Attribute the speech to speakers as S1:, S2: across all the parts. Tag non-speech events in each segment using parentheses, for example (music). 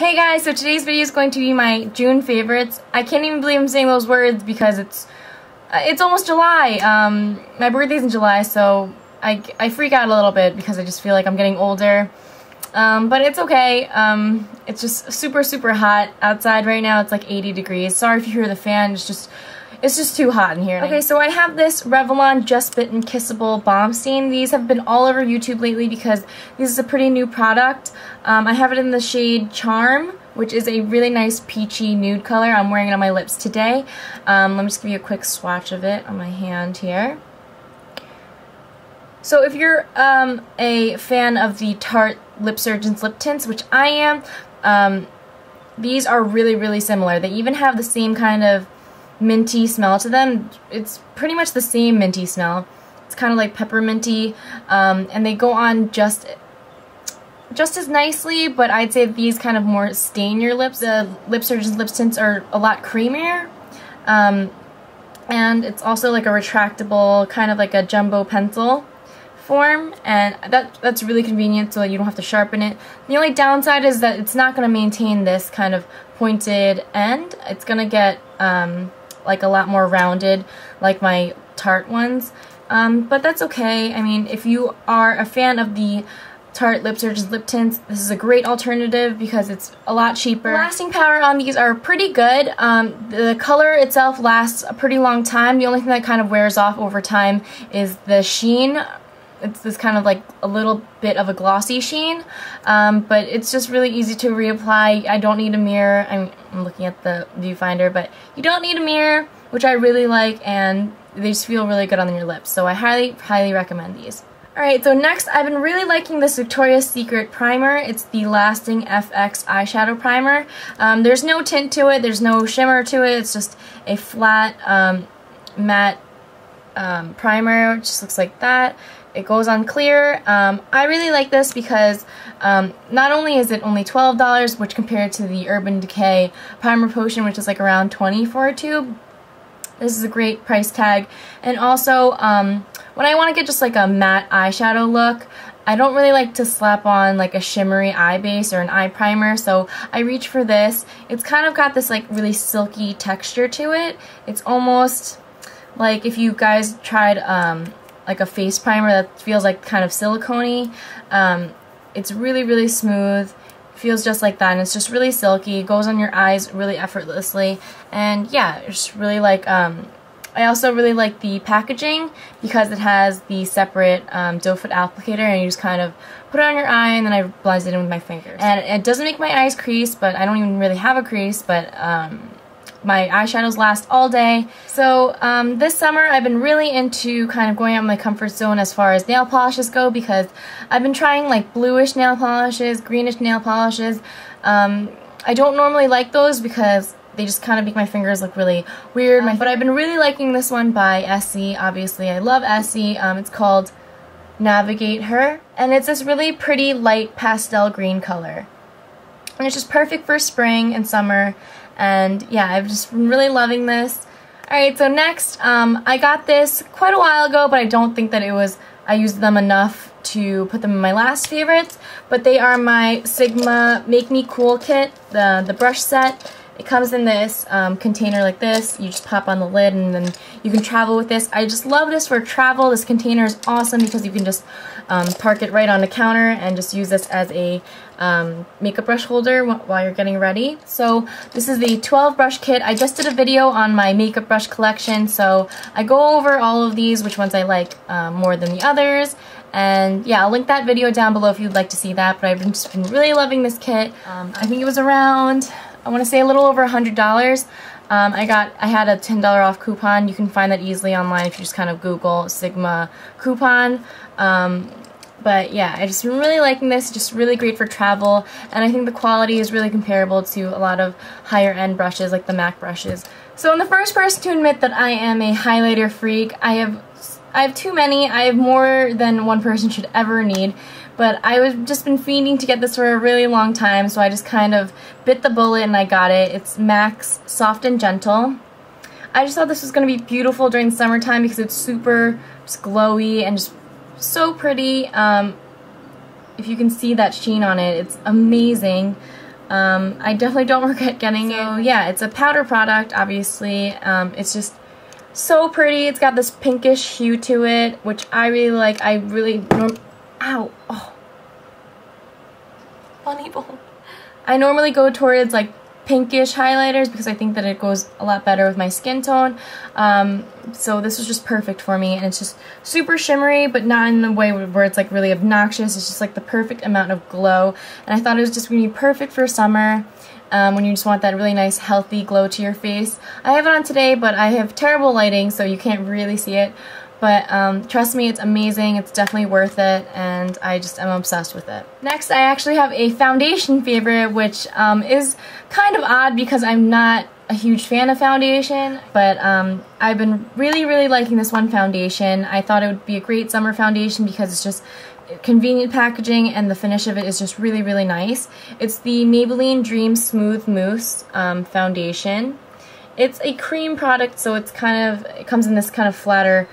S1: Hey guys, so today's video is going to be my June favorites. I can't even believe I'm saying those words because it's uh, it's almost July. Um, my birthday's in July, so I, I freak out a little bit because I just feel like I'm getting older. Um, but it's okay. Um, it's just super, super hot outside right now. It's like 80 degrees. Sorry if you hear the fan. It's just it's just too hot in here. Okay, so I have this Revlon Just Bitten Kissable Balm Stain. These have been all over YouTube lately because this is a pretty new product. Um, I have it in the shade Charm, which is a really nice peachy nude color. I'm wearing it on my lips today. Um, let me just give you a quick swatch of it on my hand here. So if you're um, a fan of the Tarte LipSurgence lip tints, which I am, um, these are really, really similar. They even have the same kind of minty smell to them. It's pretty much the same minty smell. It's kind of like pepperminty, um, and they go on just just as nicely, but I'd say these kind of more stain your lips. The LipSurgence lip tints are a lot creamier, um, and it's also like a retractable, kind of like a jumbo pencil form, and that that's really convenient so you don't have to sharpen it. The only downside is that it's not going to maintain this kind of pointed end. It's going to get um, like a lot more rounded like my Tarte ones. Um, but that's okay. I mean, if you are a fan of the Tarte LipSurgence lip tints, this is a great alternative because it's a lot cheaper. The lasting power on these are pretty good. Um, the color itself lasts a pretty long time. The only thing that kind of wears off over time is the sheen it's this kind of like a little bit of a glossy sheen, um, but it's just really easy to reapply. I don't need a mirror. I'm, I'm looking at the viewfinder, but you don't need a mirror, which I really like, and they just feel really good on your lips. So I highly, highly recommend these. Alright, so next I've been really liking this Victoria's Secret primer. It's the Lasting FX eyeshadow primer. Um, there's no tint to it, there's no shimmer to it, it's just a flat um, matte um, primer. It just looks like that. It goes on clear. Um, I really like this because um, not only is it only $12, which compared to the Urban Decay Primer Potion, which is like around 20 for a tube, this is a great price tag. And also, um, when I want to get just like a matte eyeshadow look, I don't really like to slap on like a shimmery eye base or an eye primer, so I reach for this. It's kind of got this like really silky texture to it. It's almost like if you guys tried um, like a face primer that feels like kind of silicone um, it's really really smooth. Feels just like that and it's just really silky. Goes on your eyes really effortlessly. And yeah it's really like um, I also really like the packaging because it has the separate um, doe foot applicator and you just kind of put it on your eye and then I blend it in with my fingers. And it doesn't make my eyes crease, but I don't even really have a crease, but um, my eyeshadows last all day. So um, this summer I've been really into kind of going out of my comfort zone as far as nail polishes go because I've been trying like bluish nail polishes, greenish nail polishes. Um, I don't normally like those because they just kind of make my fingers look really weird. Um, but I've been really liking this one by Essie. Obviously, I love Essie. Um, it's called Navigate Her. And it's this really pretty light pastel green color. And it's just perfect for spring and summer. And yeah, I've just been really loving this. Alright, so next, um, I got this quite a while ago, but I don't think that it was, I used them enough to put them in my last favorites. But they are my Sigma Make Me Cool kit, the, the brush set. It comes in this um, container like this. You just pop on the lid and then you can travel with this. I just love this for travel. This container is awesome because you can just um, park it right on the counter and just use this as a um, makeup brush holder while you're getting ready. So this is the 12 brush kit. I just did a video on my makeup brush collection, so I go over all of these, which ones I like um, more than the others. And yeah, I'll link that video down below if you'd like to see that, but I've just been really loving this kit. Um, I think it was around I want to say a little over $100. Um, I got, I had a $10 off coupon. You can find that easily online if you just kind of Google Sigma coupon. Um, but yeah, I just really liking this, just really great for travel, and I think the quality is really comparable to a lot of higher end brushes like the MAC brushes. So I'm the first person to admit that I am a highlighter freak. I have I have too many. I have more than one person should ever need. But I was just been fiending to get this for a really long time, so I just kind of bit the bullet and I got it. It's MAC's Soft and Gentle. I just thought this was going to be beautiful during the summertime because it's super just glowy and just so pretty. Um, if you can see that sheen on it, it's amazing. Um, I definitely don't (laughs) regret getting so, it. yeah, it's a powder product, obviously. Um, it's just so pretty. It's got this pinkish hue to it, which I really like. I really... Ow! Oh. Funny bone. I normally go towards like pinkish highlighters because I think that it goes a lot better with my skin tone. Um, so this was just perfect for me and it's just super shimmery but not in the way where it's like really obnoxious. It's just like the perfect amount of glow and I thought it was just going to be perfect for summer. Um, when you just want that really nice healthy glow to your face. I have it on today but I have terrible lighting so you can't really see it but um, trust me, it's amazing. It's definitely worth it, and I just am obsessed with it. Next, I actually have a foundation (laughs) favorite, which um, is kind of odd because I'm not a huge fan of foundation, but um, I've been really, really liking this one foundation. I thought it would be a great summer foundation because it's just convenient packaging and the finish of it is just really, really nice. It's the Maybelline Dream Smooth Mousse um, foundation. It's a cream product, so it's kind of, it comes in this kind of flatter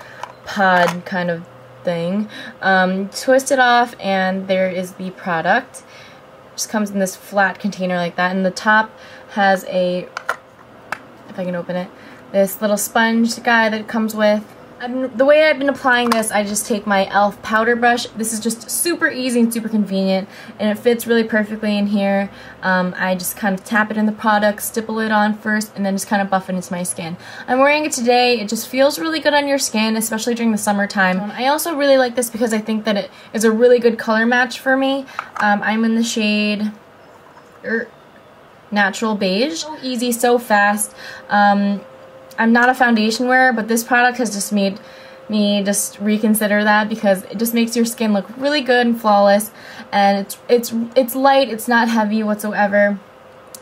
S1: pod kind of thing. Um, twist it off and there is the product. Just comes in this flat container like that and the top has a, if I can open it, this little sponge guy that comes with I'm, the way I've been applying this, I just take my e.l.f. powder brush. This is just super easy and super convenient, and it fits really perfectly in here. Um, I just kind of tap it in the product, stipple it on first, and then just kind of buff it into my skin. I'm wearing it today. It just feels really good on your skin, especially during the summertime. Um, I also really like this because I think that it is a really good color match for me. Um, I'm in the shade... Er, natural beige. So easy, so fast. Um, I'm not a foundation wearer, but this product has just made me just reconsider that because it just makes your skin look really good and flawless and it's it's it's light, it's not heavy whatsoever.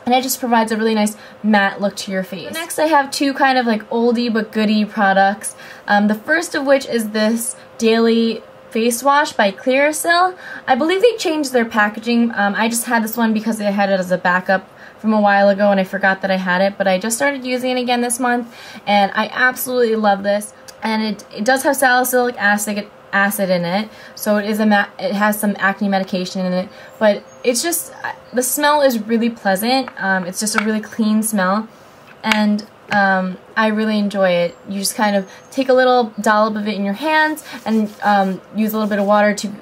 S1: And it just provides a really nice matte look to your face. next I have two kind of like oldie but goodie products. Um, the first of which is this daily face wash by Clearasil. I believe they changed their packaging. Um, I just had this one because they had it as a backup from a while ago and I forgot that I had it, but I just started using it again this month and I absolutely love this. And it, it does have salicylic acid acid in it, so it is a it has some acne medication in it, but it's just the smell is really pleasant. Um, it's just a really clean smell, and um, I really enjoy it. You just kind of take a little dollop of it in your hands and um, use a little bit of water to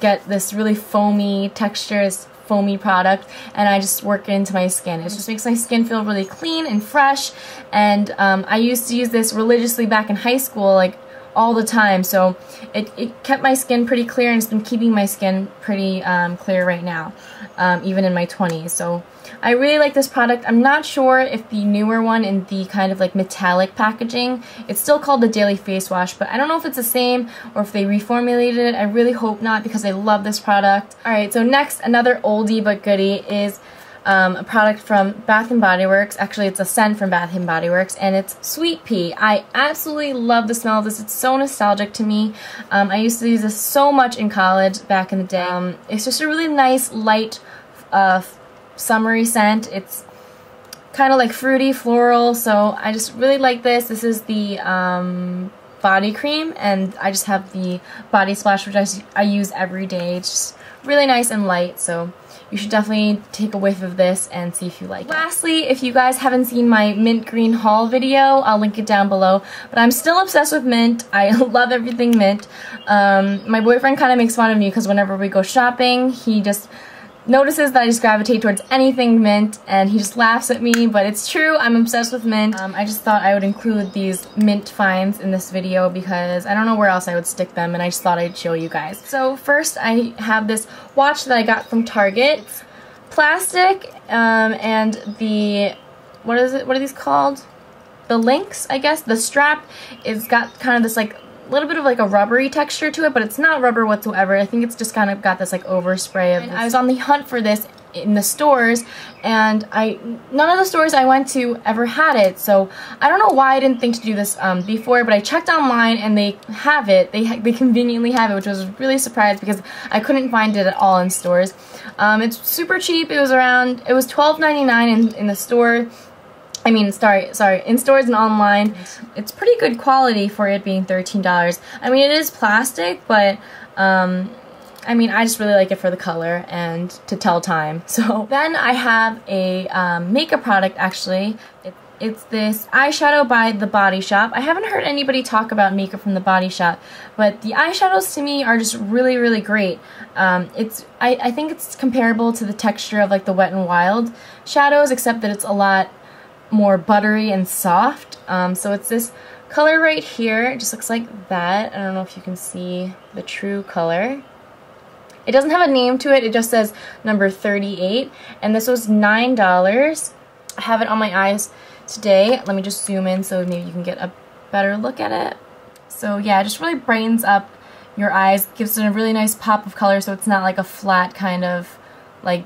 S1: get this really foamy texture, this foamy product and I just work it into my skin. It just makes my skin feel really clean and fresh and um, I used to use this religiously back in high school like all the time so it, it kept my skin pretty clear and it's been keeping my skin pretty um, clear right now um, even in my 20s so I really like this product. I'm not sure if the newer one in the kind of like metallic packaging, it's still called the Daily Face Wash, but I don't know if it's the same or if they reformulated it. I really hope not because I love this product. Alright, so next, another oldie but goodie is um, a product from Bath & Body Works. Actually, it's a scent from Bath & Body Works, and it's Sweet Pea. I absolutely love the smell of this. It's so nostalgic to me. Um, I used to use this so much in college back in the day. Um, it's just a really nice, light, uh, summery scent. It's kind of like fruity, floral, so I just really like this. This is the um, body cream, and I just have the body splash, which I, I use every day. It's just really nice and light, so you should definitely take a whiff of this and see if you like it. Lastly, if you guys haven't seen my mint green haul video, I'll link it down below. But I'm still obsessed with mint. I (laughs) love everything mint. Um, my boyfriend kind of makes fun of me because whenever we go shopping, he just notices that I just gravitate towards anything mint and he just laughs at me, but it's true, I'm obsessed with mint. Um, I just thought I would include these mint finds in this video because I don't know where else I would stick them and I just thought I'd show you guys. So first I have this watch that I got from Target. It's plastic um, and the, what is it, what are these called? The links, I guess, the strap is got kind of this like little bit of like a rubbery texture to it, but it's not rubber whatsoever. I think it's just kind of got this like overspray of I was on the hunt for this in the stores and I none of the stores I went to ever had it so I don't know why I didn't think to do this um, before but I checked online and they have it. They, they conveniently have it which was really surprised because I couldn't find it at all in stores. Um, it's super cheap. It was around it was $12.99 in, in the store I mean, sorry, sorry, in stores and online, it's pretty good quality for it being $13. I mean, it is plastic, but um, I mean, I just really like it for the color and to tell time. (laughs) So then I have a um, makeup product actually. It, it's this eyeshadow by The Body Shop. I haven't heard anybody talk about makeup from The Body Shop, but the eyeshadows to me are just really, really great. Um, it's I, I think it's comparable to the texture of like the Wet n Wild shadows, except that it's a lot more buttery and soft. Um, so it's this color right here. It just looks like that. I don't know if you can see the true color. It doesn't have a name to it. It just says number 38. And this was $9. I have it on my eyes today. Let me just zoom in so maybe you can get a better look at it. So yeah, it just really brightens up your eyes, gives it a really nice pop of color so it's not like a flat kind of like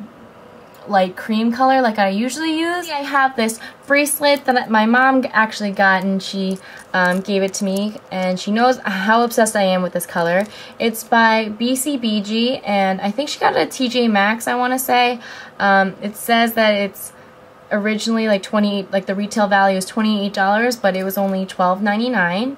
S1: light cream color like I usually use. I have this bracelet that my mom actually got and she um, gave it to me and she knows how obsessed I am with this color. It's by BCBG and I think she got it at TJ Maxx I want to say. Um, it says that it's originally like 28 like the retail value is $28 but it was only $12.99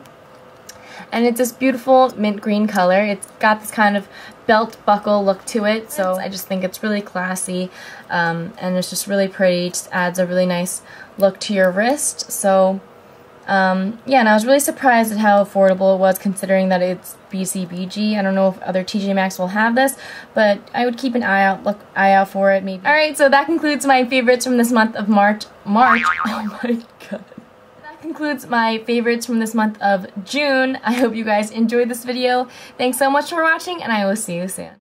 S1: and it's this beautiful mint green color. It's got this kind of belt buckle look to it, so I just think it's really classy, um, and it's just really pretty. Just adds a really nice look to your wrist. So, um, yeah, and I was really surprised at how affordable it was considering that it's BCBG. I don't know if other TJ Maxx will have this, but I would keep an eye out, look eye out for it maybe. Alright, so that concludes my favorites from this month of March. March? (laughs) Oh my concludes my favorites from this month of June. I hope you guys enjoyed this video. Thanks so much for watching, and I will see you soon.